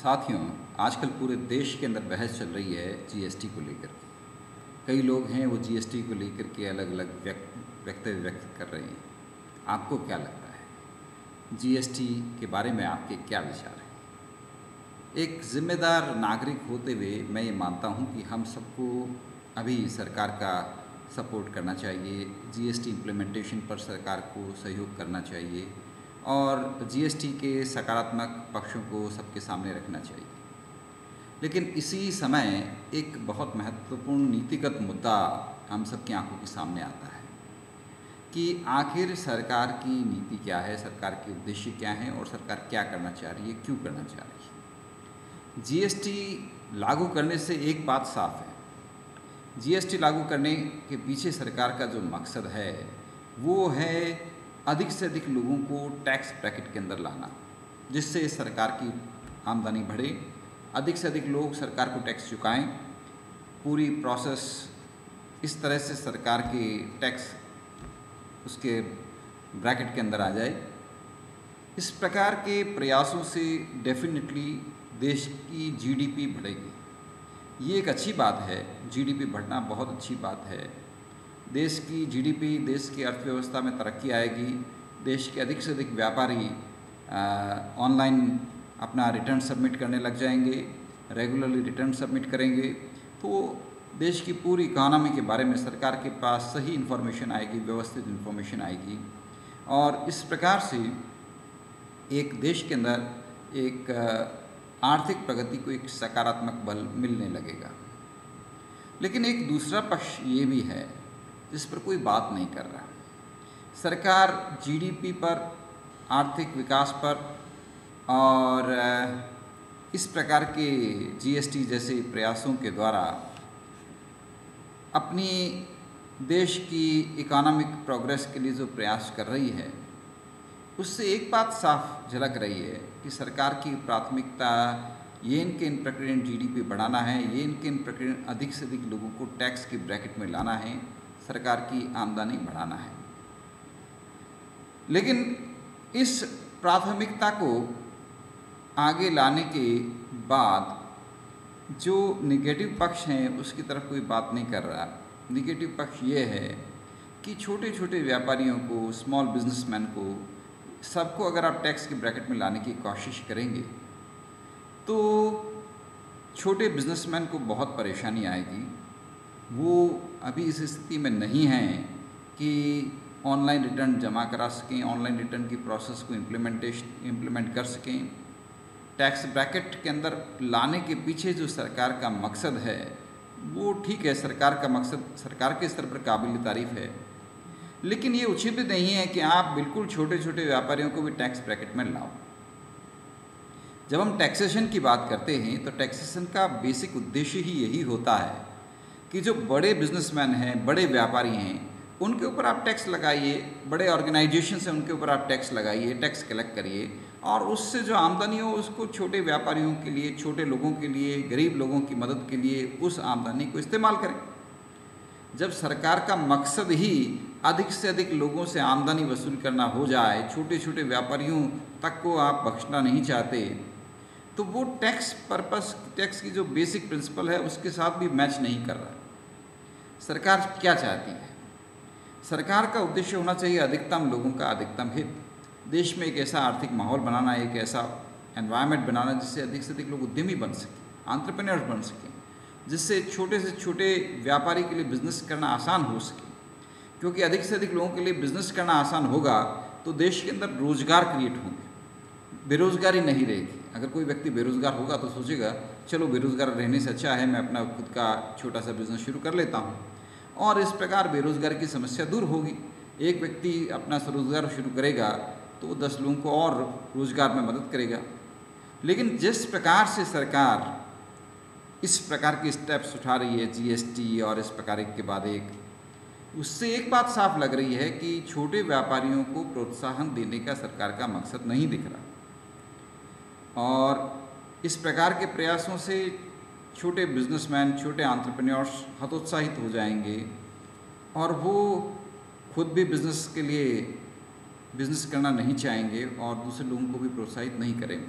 साथियों, आजकल पूरे देश के अंदर बहस चल रही है जीएसटी को लेकर के। कई लोग हैं वो जीएसटी को लेकर के अलग अलग व्यक्त वक्तव्य व्यक्त कर रहे हैं। आपको क्या लगता है? जीएसटी के बारे में आपके क्या विचार हैं? एक जिम्मेदार नागरिक होते हुए मैं ये मानता हूँ कि हम सबको अभी सरकार का सपोर्ट करना चाहिए जीएसटी इम्प्लीमेंटेशन पर सरकार को सहयोग करना चाहिए। और जीएसटी के सकारात्मक पक्षों को सबके सामने रखना चाहिए। लेकिन इसी समय एक बहुत महत्वपूर्ण नीतिगत मुद्दा हम सबकी आँखों के सामने आता है कि आखिर सरकार की नीति क्या है, सरकार के उद्देश्य क्या हैं और सरकार क्या करना चाह रही है, क्यों करना चाह रही है? जीएसटी लागू करने से एक बात साफ़ है। जीएसटी लागू करने के पीछे सरकार का जो मकसद है, वो है अधिक से अधिक लोगों को टैक्स ब्रैकेट के अंदर लाना, जिससे सरकार की आमदनी बढ़े। अधिक से अधिक लोग सरकार को टैक्स चुकाएँ। पूरी प्रोसेस इस तरह से सरकार की टैक्स उसके ब्रैकेट के अंदर आ जाए। इस प्रकार के प्रयासों से डेफिनेटली देश की जीडीपी बढ़ेगी। ये एक अच्छी बात है, जीडीपी बढ़ना बहुत अच्छी बात है। देश की जीडीपी देश की अर्थव्यवस्था में तरक्की आएगी, देश के अधिक से अधिक व्यापारी ऑनलाइन अपना रिटर्न सबमिट करने लग जाएँगे रेगुलरली रिटर्न सबमिट करेंगे। तो देश की पूरी इकानमी के बारे में सरकार के पास सही इन्फॉर्मेशन आएगी, व्यवस्थित इन्फॉर्मेशन आएगी। और इस प्रकार से एक देश के अंदर एक आर्थिक प्रगति को एक सकारात्मक बल मिलने लगेगा। लेकिन एक दूसरा पक्ष ये भी है जिस पर कोई बात नहीं कर रहा। सरकार जीडीपी पर, आर्थिक विकास पर और इस प्रकार के जीएसटी जैसे प्रयासों के द्वारा अपनी देश की इकोनॉमिक प्रोग्रेस के लिए जो प्रयास कर रही है, उससे एक बात साफ़ झलक रही है कि सरकार की प्राथमिकता ये इनके इन प्रक्रिया जीडीपी बढ़ाना है, ये इनके इन प्रक्रिया अधिक से अधिक लोगों को टैक्स की ब्रैकेट में लाना है। सरकार की आमदनी बढ़ाना है। लेकिन इस प्राथमिकता को आगे लाने के बाद जो निगेटिव पक्ष हैं, उसकी तरफ़ कोई बात नहीं कर रहा। निगेटिव पक्ष ये है कि छोटे छोटे व्यापारियों को स्मॉल बिजनेसमैन को, सबको अगर आप टैक्स के ब्रैकेट में लाने की कोशिश करेंगे तो छोटे बिजनेसमैन को बहुत परेशानी आएगी। वो अभी इस स्थिति में नहीं हैं कि ऑनलाइन रिटर्न जमा करा सकें, ऑनलाइन रिटर्न की प्रोसेस को इम्प्लीमेंटेशन इम्प्लीमेंट कर सकें। टैक्स ब्रैकेट के अंदर लाने के पीछे जो सरकार का मकसद है, वो ठीक है, सरकार का मकसद, सरकार के स्तर पर काबिल तारीफ़ है। लेकिन ये उचित नहीं है कि आप बिल्कुल छोटे छोटे व्यापारियों को भी टैक्स ब्रैकेट में लाओ। जब हम टैक्सेशन की बात करते हैं तो टैक्सेशन का बेसिक उद्देश्य ही यही होता है कि जो बड़े बिजनेसमैन हैं, बड़े व्यापारी हैं, उनके ऊपर आप टैक्स लगाइए, बड़े ऑर्गेनाइजेशन से उनके ऊपर आप टैक्स लगाइए टैक्स कलेक्ट करिए और उससे जो आमदनी हो, उसको छोटे व्यापारियों के लिए, छोटे लोगों के लिए, गरीब लोगों की मदद के लिए उस आमदनी को इस्तेमाल करें। जब सरकार का मकसद ही अधिक से अधिक लोगों से आमदनी वसूल करना हो जाए छोटे छोटे व्यापारियों तक को आप बख्शना नहीं चाहते तो वो टैक्स पर्पस टैक्स की जो बेसिक प्रिंसिपल है, उसके साथ भी मैच नहीं कर रहा सरकार क्या चाहती है? सरकार का उद्देश्य होना चाहिए अधिकतम लोगों का अधिकतम हित। देश में एक ऐसा आर्थिक माहौल बनाना, एक ऐसा एनवायरनमेंट बनाना जिससे अधिक से अधिक लोग उद्यमी बन सकें आंट्रप्रनर्स बन सकें, जिससे छोटे से छोटे व्यापारी के लिए बिज़नेस करना आसान हो सके। क्योंकि अधिक से अधिक लोगों के लिए बिज़नेस करना आसान होगा तो देश के अंदर रोज़गार क्रिएट होंगे। बेरोजगारी नहीं रहेगी। अगर कोई व्यक्ति बेरोजगार होगा तो सोचेगा, चलो बेरोजगार रहने से अच्छा है, मैं अपना खुद का छोटा सा बिज़नेस शुरू कर लेता हूँ। और इस प्रकार बेरोजगार की समस्या दूर होगी। एक व्यक्ति अपना स्वरोजगार शुरू करेगा तो वो दस लोगों को और रोज़गार में मदद करेगा। लेकिन जिस प्रकार से सरकार इस प्रकार के स्टेप्स उठा रही है जीएसटी और इस प्रकार के बाद एक, उससे एक बात साफ़ लग रही है कि छोटे व्यापारियों को प्रोत्साहन देने का सरकार का मकसद नहीं दिख रहा। और इस प्रकार के प्रयासों से छोटे बिजनेसमैन छोटे आंट्रप्रन्योर्स हतोत्साहित हो जाएँगे और वो खुद भी बिज़नेस के लिए बिज़नेस करना नहीं चाहेंगे और दूसरे लोगों को भी प्रोत्साहित नहीं करेंगे।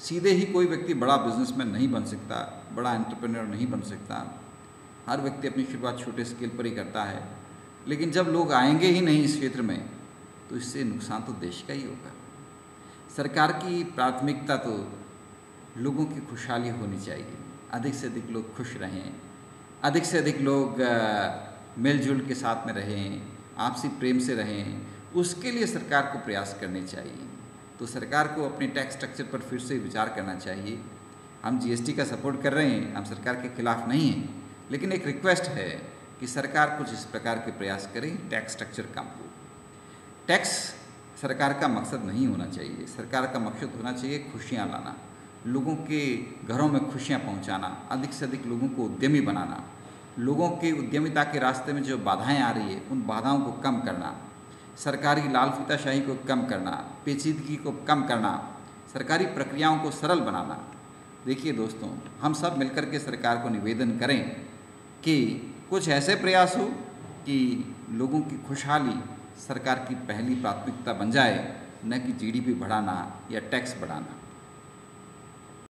सीधे ही कोई व्यक्ति बड़ा बिजनेसमैन नहीं बन सकता, बड़ा एंटरप्रेन्योर नहीं बन सकता। हर व्यक्ति अपनी शुरुआत छोटे स्केल पर ही करता है। लेकिन जब लोग आएँगे ही नहीं इस क्षेत्र में तो इससे नुकसान तो देश का ही होगा। सरकार की प्राथमिकता तो लोगों की खुशहाली होनी चाहिए। अधिक से अधिक लोग खुश रहें। अधिक से अधिक लोग मिलजुल के साथ में रहें, आपसी प्रेम से रहें, उसके लिए सरकार को प्रयास करने चाहिए। तो सरकार को अपने टैक्स स्ट्रक्चर पर फिर से विचार करना चाहिए। हम जीएसटी का सपोर्ट कर रहे हैं, हम सरकार के खिलाफ नहीं हैं, लेकिन एक रिक्वेस्ट है कि सरकार कुछ इस प्रकार के प्रयास करें, टैक्स स्ट्रक्चर कम हो। टैक्स सरकार का मकसद नहीं होना चाहिए। सरकार का मकसद होना चाहिए खुशियाँ लाना, लोगों के घरों में खुशियाँ पहुँचाना, अधिक से अधिक लोगों को उद्यमी बनाना, लोगों के उद्यमिता के रास्ते में जो बाधाएँ आ रही है, उन बाधाओं को कम करना, सरकारी लाल फीताशाही को कम करना, पेचीदगी को कम करना, सरकारी प्रक्रियाओं को सरल बनाना। देखिए दोस्तों, हम सब मिलकर के सरकार को निवेदन करें कि कुछ ऐसे प्रयास हो कि लोगों की खुशहाली सरकार की पहली प्राथमिकता बन जाए न कि जीडीपी बढ़ाना या टैक्स बढ़ाना।